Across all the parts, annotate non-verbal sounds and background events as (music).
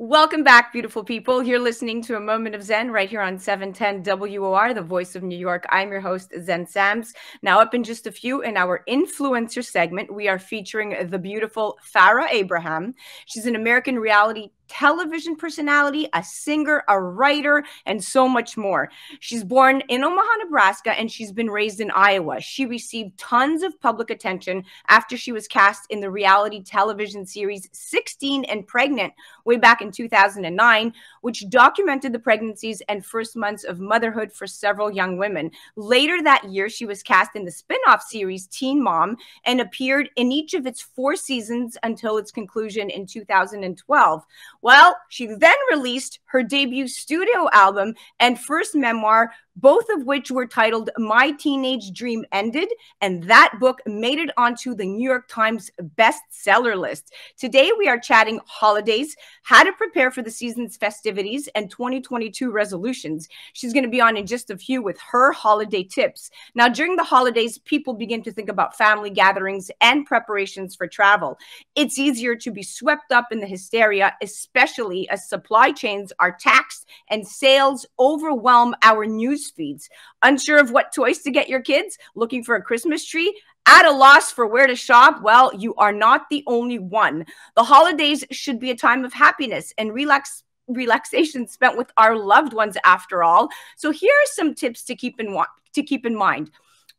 Welcome back, beautiful people. You're listening to a moment of Xen right here on 710 WOR, the voice of New York. I'm your host, Xen Sams. Now, up in just a few, in our influencer segment, we are featuring the beautiful Farrah Abraham. She's an American reality television personality, a singer, a writer, and so much more. She's born in Omaha, Nebraska, and she's been raised in Iowa. She received tons of public attention after she was cast in the reality television series 16 and Pregnant way back in 2009, which documented the pregnancies and first months of motherhood for several young women. Later that year, she was cast in the spin off series Teen Mom and appeared in each of its four seasons until its conclusion in 2012. Well, she then released her debut studio album and first memoir, both of which were titled My Teenage Dream Ended, and that book made it onto the New York Times bestseller list. Today, we are chatting holidays, how to prepare for the season's festivities, and 2022 resolutions. She's going to be on in just a few with her holiday tips. Now, during the holidays, people begin to think about family gatherings and preparations for travel. It's easier to be swept up in the hysteria, especially as supply chains are taxed and sales overwhelm our news feeds. Unsure of what toys to get your kids? Looking for a Christmas tree? At a loss for where to shop? Well, you are not the only one. The holidays should be a time of happiness and relax relaxation spent with our loved ones after all. So here are some tips to keep in to keep in mind.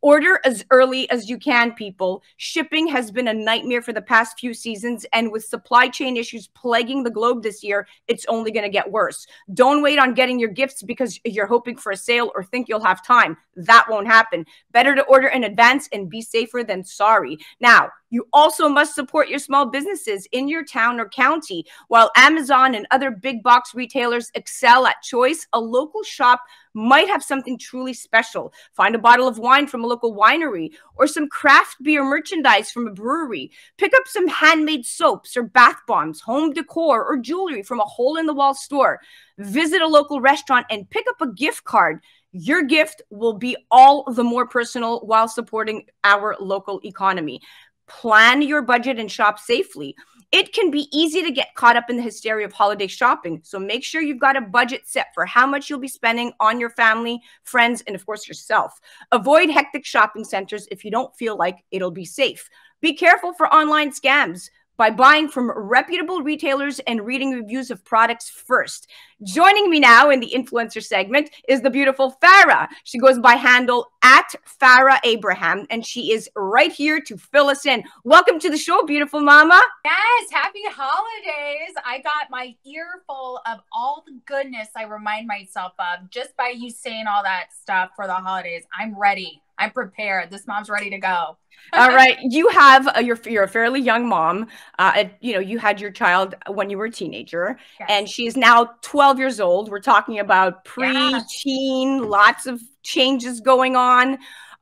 Order as early as you can, people. Shipping has been a nightmare for the past few seasons, and with supply chain issues plaguing the globe this year, it's only going to get worse. Don't wait on getting your gifts because you're hoping for a sale or think you'll have time. That won't happen. Better to order in advance and be safer than sorry. Now, you also must support your small businesses in your town or county. While Amazon and other big box retailers excel at choice, a local shop might have something truly special. Find a bottle of wine from a local winery or some craft beer merchandise from a brewery. Pick up some handmade soaps or bath bombs, home decor, or jewelry from a hole in the wall store. Visit a local restaurant and pick up a gift card your gift will be all the more personal while supporting our local economy. Plan your budget and shop safely. It can be easy to get caught up in the hysteria of holiday shopping. So make sure you've got a budget set for how much you'll be spending on your family, friends, and of course yourself. Avoid hectic shopping centers if you don't feel like it'll be safe. Be careful for online scams by buying from reputable retailers and reading reviews of products first. Joining me now in the influencer segment is the beautiful Farrah. She goes by handle at Farrah Abraham, and she is right here to fill us in. Welcome to the show, beautiful mama. Yes, happy holidays. I got my earful of all the goodness I remind myself of just by you saying all that stuff for the holidays. I'm ready. I'm prepared. This mom's ready to go. All right, you have a, you're you're a fairly young mom. Uh, you know, you had your child when you were a teenager, yes. and she is now 12 years old. We're talking about pre-teen, yeah. lots of changes going on.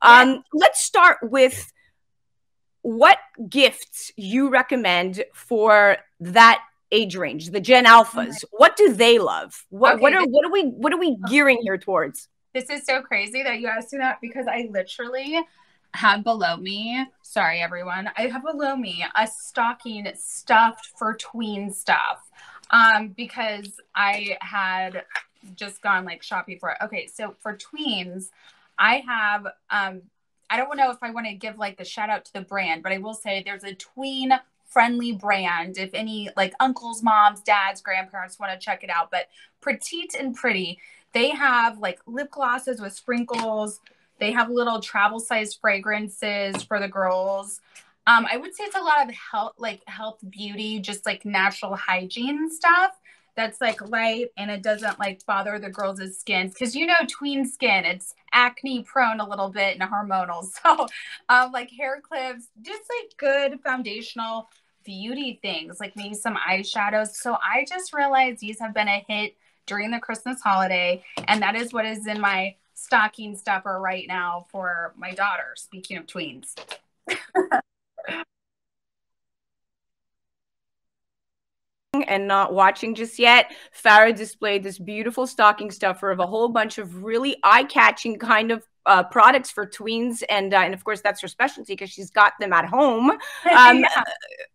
Um, yeah. Let's start with what gifts you recommend for that age range, the Gen Alphas. What do they love? What okay. what are what are we what are we gearing here towards? This is so crazy that you asked me that because I literally have below me, sorry everyone, I have below me a stocking stuffed for tween stuff. Um, because I had just gone like shopping for it. Okay, so for tweens, I have um I don't know if I want to give like the shout out to the brand, but I will say there's a tween friendly brand. If any like uncles, moms, dads, grandparents want to check it out, but Petite and Pretty, they have like lip glosses with sprinkles. They have little travel size fragrances for the girls. Um, I would say it's a lot of health, like health, beauty, just like natural hygiene stuff that's like light and it doesn't like bother the girls' skin because you know tween skin it's acne prone a little bit and hormonal (laughs) so um, like hair clips just like good foundational beauty things like maybe some eyeshadows so i just realized these have been a hit during the Christmas holiday. And that is what is in my stocking stuffer right now for my daughter. Speaking of tweens. (laughs) and not watching just yet, Farrah displayed this beautiful stocking stuffer of a whole bunch of really eye-catching kind of uh, products for tweens, and uh, and of course that's her specialty because she's got them at home. (laughs) Um, yeah.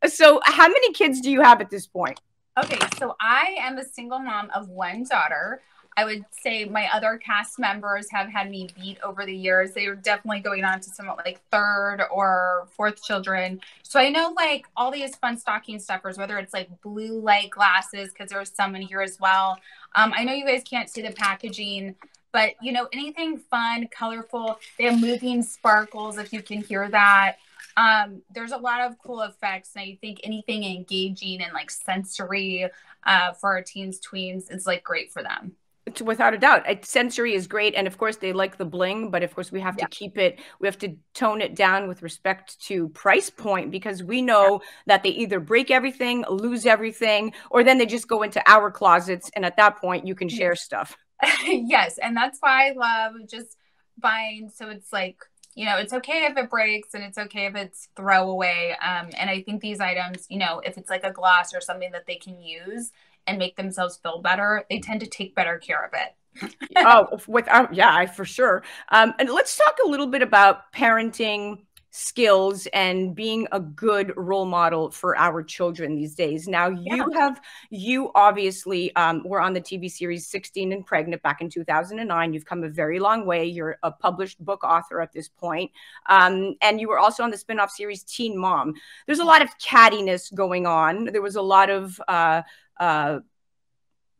So, how many kids do you have at this point? Okay, so I am a single mom of one daughter. I would say my other cast members have had me beat over the years. They are definitely going on to some like third or fourth children. So I know like all these fun stocking stuffers, whether it's like blue light glasses, because there's some in here as well. Um, I know you guys can't see the packaging, but you know, anything fun, colorful, they have moving sparkles if you can hear that. Um, there's a lot of cool effects, and I think anything engaging and like sensory uh, for our teens, tweens is like great for them without a doubt sensory is great and of course they like the bling but of course we have yeah. to keep it we have to tone it down with respect to price point because we know yeah. that they either break everything lose everything or then they just go into our closets and at that point you can share stuff (laughs) yes and that's why i love just buying so it's like you know it's okay if it breaks and it's okay if it's throwaway um, and i think these items you know if it's like a glass or something that they can use and make themselves feel better, they tend to take better care of it. oh, without, yeah, I, for sure. Um, and let's talk a little bit about parenting skills and being a good role model for our children these days. Now, you yeah. have, you obviously um, were on the TV series 16 and Pregnant back in 2009. You've come a very long way. You're a published book author at this point. Um, and you were also on the spin off series Teen Mom. There's a lot of cattiness going on. There was a lot of, uh, uh,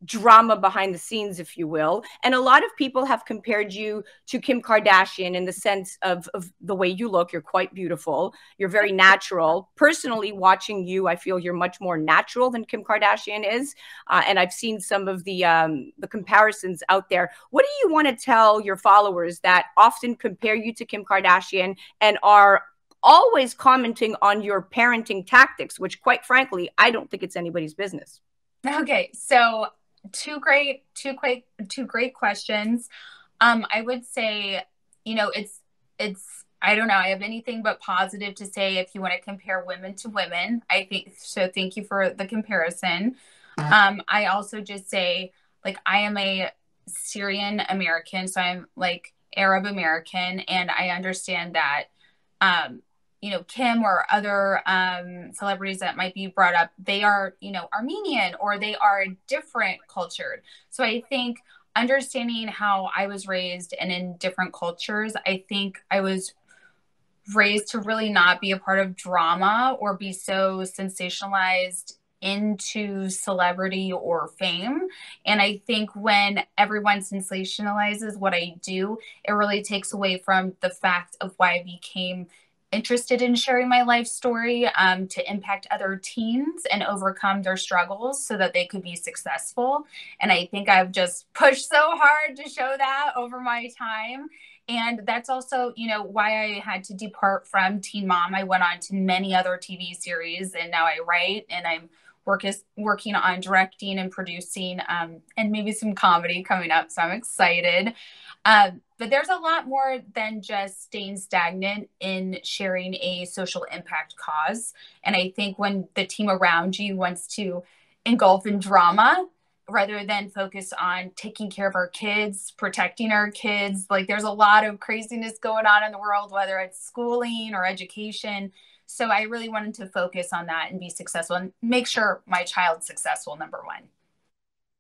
drama behind the scenes, if you will. And a lot of people have compared you to Kim Kardashian in the sense of, of the way you look. You're quite beautiful. You're very natural. Personally, watching you, I feel you're much more natural than Kim Kardashian is. Uh, and I've seen some of the um, the comparisons out there. What do you want to tell your followers that often compare you to Kim Kardashian and are always commenting on your parenting tactics, which quite frankly, I don't think it's anybody's business. Okay, so two great, two great, two great questions. Um, I would say, you know, it's it's I don't know. I have anything but positive to say if you want to compare women to women. I think so. Thank you for the comparison. Um, I also just say like I am a Syrian American, so I'm like Arab American, and I understand that um, you know kim or other um, celebrities that might be brought up they are you know armenian or they are different cultured so i think understanding how i was raised and in different cultures i think i was raised to really not be a part of drama or be so sensationalized into celebrity or fame. And I think when everyone sensationalizes what I do, it really takes away from the fact of why I became interested in sharing my life story um, to impact other teens and overcome their struggles so that they could be successful. And I think I've just (laughs) pushed so hard to show that over my time. And that's also, you know, why I had to depart from Teen Mom. I went on to many other TV series and now I write and I'm work is working on directing and producing um, and maybe some comedy coming up. So I'm excited. Um, but there's a lot more than just staying stagnant in sharing a social impact cause. And I think when the team around you wants to engulf in drama rather than focus on taking care of our kids, protecting our kids, like there's a lot of craziness going on in the world, whether it's schooling or education. So I really wanted to focus on that and be successful and make sure my child's successful, number one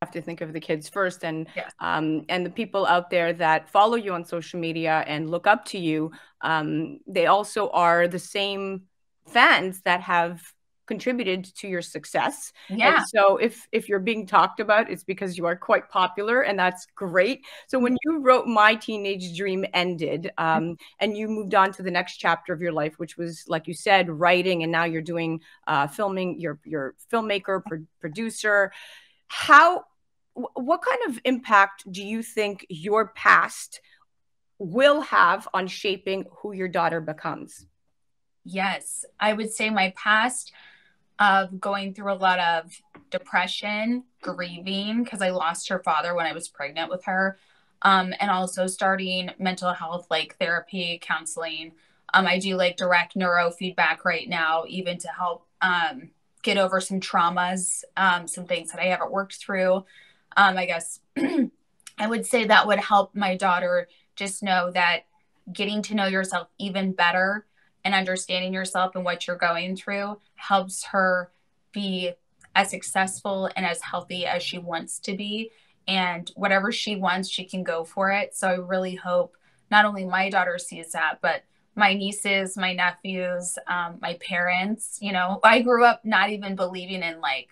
have to think of the kids first and yes. um, and the people out there that follow you on social media and look up to you um, they also are the same fans that have contributed to your success. Yeah. and so if if you're being talked about it's because you are quite popular and that's great. So when you wrote my teenage dream ended um, and you moved on to the next chapter of your life which was like you said writing and now you're doing uh, filming you're you're filmmaker pro- producer how what kind of impact do you think your past will have on shaping who your daughter becomes? Yes, I would say my past of going through a lot of depression, grieving because I lost her father when I was pregnant with her, um, and also starting mental health like therapy, counseling. Um, I do like direct neurofeedback right now, even to help um, get over some traumas, um, some things that I haven't worked through um, I guess (clears throat) I would say that would help my daughter just know that getting to know yourself even better and understanding yourself and what you're going through helps her be as successful and as healthy as she wants to be. And whatever she wants, she can go for it. So I really hope not only my daughter sees that, but my nieces, my nephews, um, my parents. You know, I grew up not even believing in like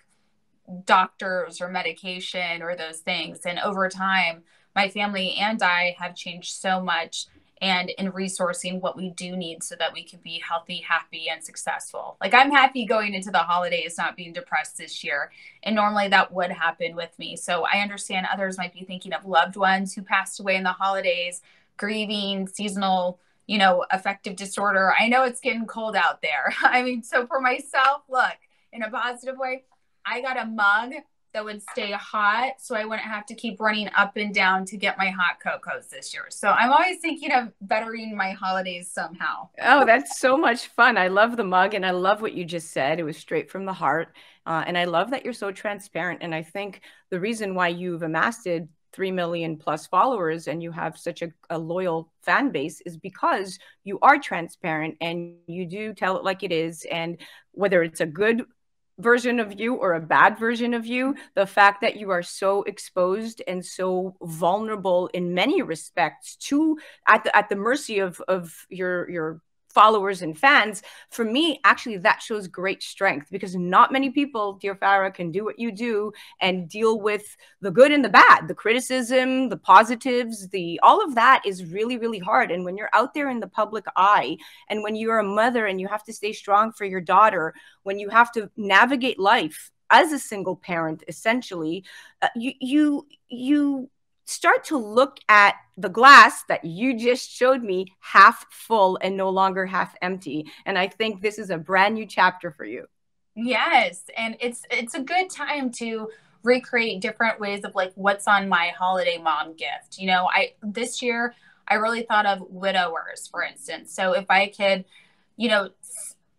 doctors or medication or those things. And over time, my family and I have changed so much and in resourcing what we do need so that we can be healthy, happy, and successful. Like I'm happy going into the holidays, not being depressed this year. And normally that would happen with me. So I understand others might be thinking of loved ones who passed away in the holidays, grieving, seasonal, you know, affective disorder. I know it's getting cold out there. (laughs) I mean, so for myself, look, in a positive way, I got a mug that would stay hot so I wouldn't have to keep running up and down to get my hot cocos this year. So I'm always thinking of bettering my holidays somehow. Oh, that's so much fun. I love the mug and I love what you just said. It was straight from the heart. Uh, and I love that you're so transparent. And I think the reason why you've amassed 3 million plus followers and you have such a, a, loyal fan base is because you are transparent and you do tell it like it is. And whether it's a good version of you or a bad version of you the fact that you are so exposed and so vulnerable in many respects to at the at the mercy of of your your followers and fans, for me, actually, that shows great strength because not many people, dear Farrah, can do what you do and deal with the good and the bad, the criticism, the positives, the all of that is really, really hard. And when you're out there in the public eye, and when you're a mother and you have to stay strong for your daughter, when you have to navigate life as a single parent, essentially, uh, you you you start to look at the glass that you just showed me half full and no longer half empty. And i think this is a brand new chapter for you. Yes. And it's it's a good time to recreate different ways of like what's on my holiday mom gift. You know i this year i really thought of widowers for instance. So if i could you know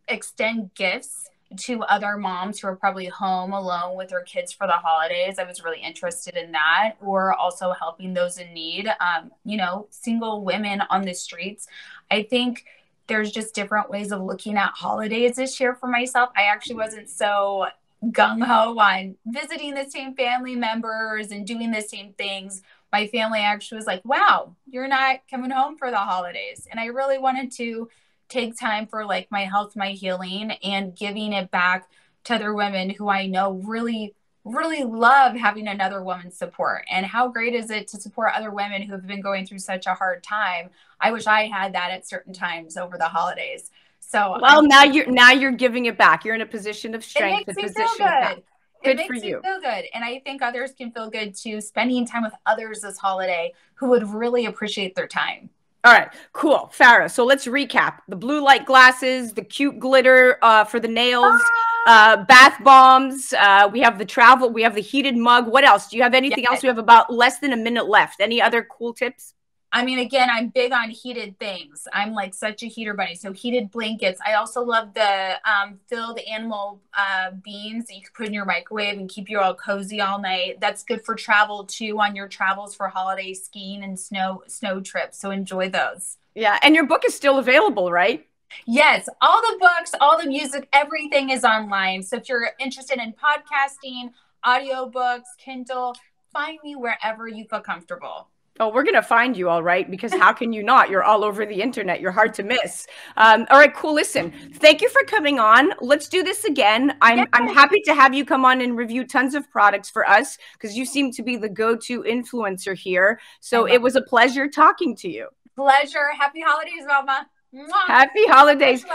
extend gifts to other moms who are probably home alone with their kids for the holidays. I was really interested in that, or also helping those in need, um, you know, single women on the streets. I think there's just different ways of looking at holidays this year for myself. I actually wasn't so gung ho on visiting the same family members and doing the same things. My family actually was like, wow, you're not coming home for the holidays. And I really wanted to take time for like my health, my healing, and giving it back to other women who I know really, really love having another woman's support. And how great is it to support other women who have been going through such a hard time? I wish I had that at certain times over the holidays. So well, I'm, now you're now you're giving it back. You're in a position of strength. It makes me feel good. Good it makes me you. feel good. And I think others can feel good too, spending time with others this holiday who would really appreciate their time. All right, cool. Farrah, so let's recap. The blue light glasses, the cute glitter uh, for the nails, ah! uh, bath bombs. Uh, we have the travel. We have the heated mug. What else? Do you have anything else? We have about less than a minute left. Any other cool tips? I mean, again, I'm big on heated things. I'm like such a heater bunny. So heated blankets. I also love the um, filled animal uh, beans that you can put in your microwave and keep you all cozy all night. That's good for travel too on your travels for holiday skiing and snow snow trips. So enjoy those. Yeah, and your book is still available, right? Yes, all the books, all the music, everything is online. So if you're interested in podcasting, audiobooks, Kindle, find me wherever you feel comfortable. Oh, we're going to find you all right because how can you not? You're all over the internet. You're hard to miss. Um, all right, cool. Listen, thank you for coming on. Let's do this again. I'm, I'm happy to have you come on and review tons of products for us because you seem to be the go to influencer here. So it was a pleasure talking to you. Pleasure. Happy holidays, Mama. Mwah. Happy holidays.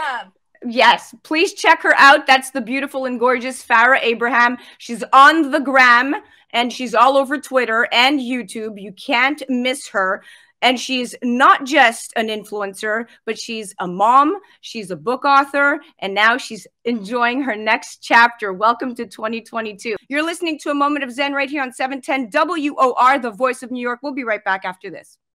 Yes, please check her out. That's the beautiful and gorgeous Farrah Abraham. She's on the gram and she's all over Twitter and YouTube. You can't miss her. And she's not just an influencer, but she's a mom, she's a book author, and now she's enjoying her next chapter. Welcome to 2022. You're listening to a moment of Xen right here on 710 WOR, the voice of New York. We'll be right back after this.